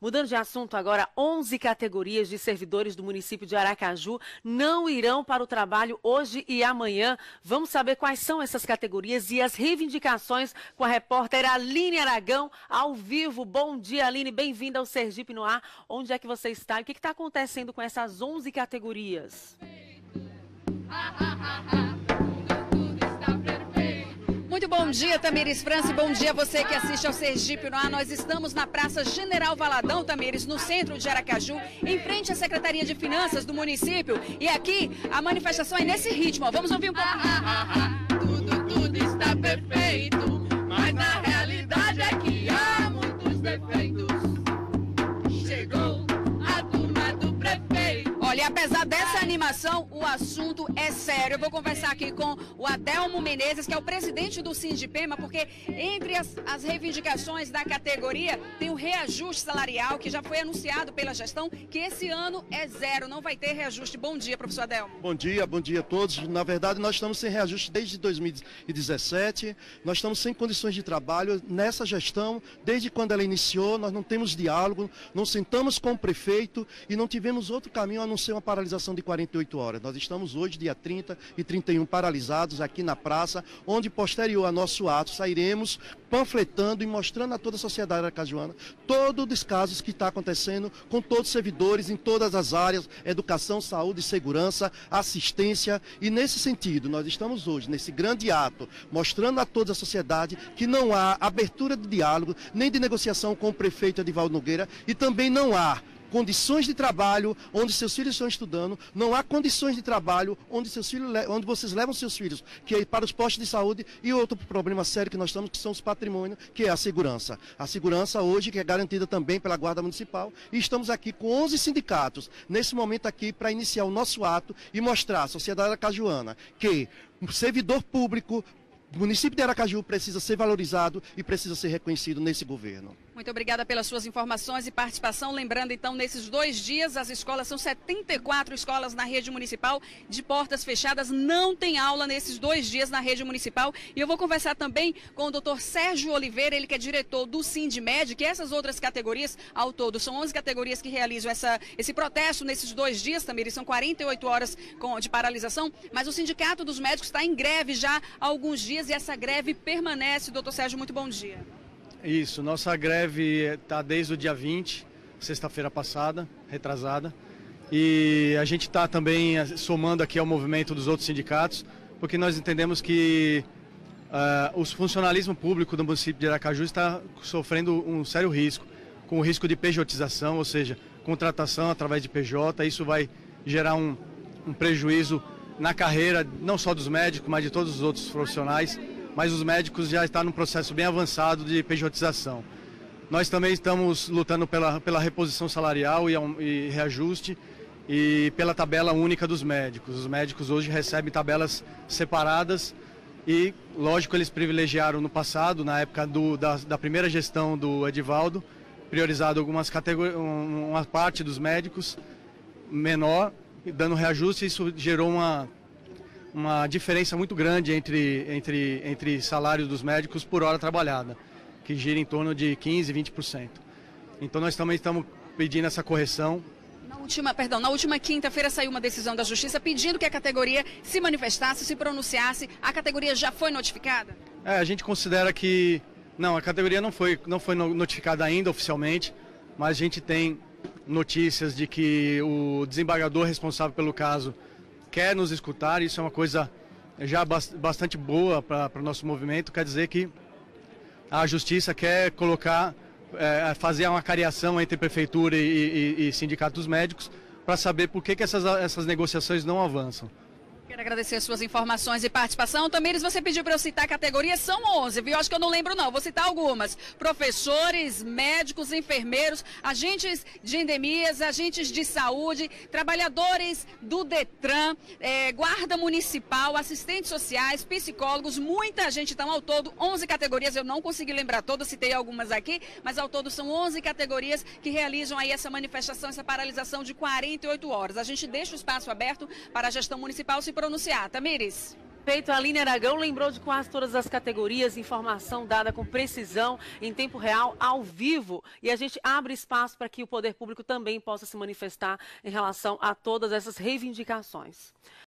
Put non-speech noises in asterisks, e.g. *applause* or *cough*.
Mudando de assunto agora, 11 categorias de servidores do município de Aracaju não irão para o trabalho hoje e amanhã. Vamos saber quais são essas categorias e as reivindicações com a repórter Aline Aragão, ao vivo. Bom dia, Aline. Bem-vinda ao Sergipe no Ar. Onde é que você está? O que está acontecendo com essas 11 categorias? *laughs* Ah, ah, ah, muito bom dia, Tamires França, e bom dia a você que assiste ao Sergipe no ar. Nós estamos na Praça General Valadão, Tamires, no centro de Aracaju, em frente à Secretaria de Finanças do município. E aqui a manifestação é nesse ritmo. Vamos ouvir um pouco. Ah, ah, ah, Olha, apesar dessa animação, o assunto é sério. Eu vou conversar aqui com o Adelmo Menezes, que é o presidente do Sindipema, porque entre as, as reivindicações da categoria tem o reajuste salarial, que já foi anunciado pela gestão, que esse ano é zero, não vai ter reajuste. Bom dia, professor Adelmo. Bom dia, bom dia a todos. Na verdade, nós estamos sem reajuste desde 2017, nós estamos sem condições de trabalho nessa gestão, desde quando ela iniciou, nós não temos diálogo, não sentamos com o prefeito e não tivemos outro caminho a não ser uma paralisação de 48 horas. Nós estamos hoje, dia 30 e 31, paralisados aqui na praça, onde posterior a nosso ato sairemos panfletando e mostrando a toda a sociedade aracajuana todos os casos que está acontecendo com todos os servidores em todas as áreas, educação, saúde, segurança, assistência. E nesse sentido, nós estamos hoje, nesse grande ato, mostrando a toda a sociedade que não há abertura de diálogo, nem de negociação com o prefeito Edivaldo Nogueira e também não há condições de trabalho onde seus filhos estão estudando, não há condições de trabalho onde, seus filhos, onde vocês levam seus filhos, que é para os postos de saúde e outro problema sério que nós estamos, que são os patrimônios, que é a segurança. A segurança hoje que é garantida também pela Guarda Municipal e estamos aqui com 11 sindicatos, nesse momento aqui, para iniciar o nosso ato e mostrar à sociedade cajuana que o servidor público, o município de Aracaju precisa ser valorizado e precisa ser reconhecido nesse governo. Muito obrigada pelas suas informações e participação. Lembrando, então, nesses dois dias, as escolas são 74 escolas na rede municipal de portas fechadas. Não tem aula nesses dois dias na rede municipal. E eu vou conversar também com o doutor Sérgio Oliveira, ele que é diretor do Sindmed, que essas outras categorias, ao todo, são 11 categorias que realizam essa, esse protesto nesses dois dias também. São 48 horas com, de paralisação. Mas o Sindicato dos Médicos está em greve já há alguns dias e essa greve permanece. Doutor Sérgio, muito bom dia. Isso, nossa greve está desde o dia 20, sexta-feira passada, retrasada. E a gente está também eh, somando aqui ao movimento dos outros sindicatos, porque nós entendemos que uh, o funcionalismo público do município de Aracaju está sofrendo um sério risco, com o risco de pejotização, ou seja, contratação através de PJ. Isso vai gerar um, um prejuízo na carreira, não só dos médicos, mas de todos os outros profissionais mas os médicos já estão num processo bem avançado de pejotização. Nós também estamos lutando pela, pela reposição salarial e, e reajuste e pela tabela única dos médicos. Os médicos hoje recebem tabelas separadas e, lógico, eles privilegiaram no passado, na época do, da, da primeira gestão do Edivaldo, priorizado algumas categorias, uma parte dos médicos menor, dando reajuste, isso gerou uma uma diferença muito grande entre, entre, entre salários dos médicos por hora trabalhada, que gira em torno de 15%, 20%. Então nós também estamos pedindo essa correção. Na última, perdão, na última quinta-feira saiu uma decisão da Justiça pedindo que a categoria se manifestasse, se pronunciasse. A categoria já foi notificada? É, a gente considera que não, a categoria não foi, não foi notificada ainda oficialmente, mas a gente tem notícias de que o desembargador responsável pelo caso quer nos escutar, isso é uma coisa já bastante boa para o nosso movimento, quer dizer que a justiça quer colocar, é, fazer uma cariação entre prefeitura e, e, e sindicatos médicos para saber por que, que essas, essas negociações não avançam. Agradecer suas informações e participação. Tamires, você pediu para eu citar categorias, são 11, viu? Acho que eu não lembro não, vou citar algumas. Professores, médicos, enfermeiros, agentes de endemias, agentes de saúde, trabalhadores do DETRAN, é, guarda municipal, assistentes sociais, psicólogos, muita gente, então ao todo 11 categorias, eu não consegui lembrar todas, citei algumas aqui, mas ao todo são 11 categorias que realizam aí essa manifestação, essa paralisação de 48 horas. A gente deixa o espaço aberto para a gestão municipal se pronunciar. Tamires. peito, a Aline Aragão lembrou de quase todas as categorias, informação dada com precisão, em tempo real, ao vivo. E a gente abre espaço para que o poder público também possa se manifestar em relação a todas essas reivindicações.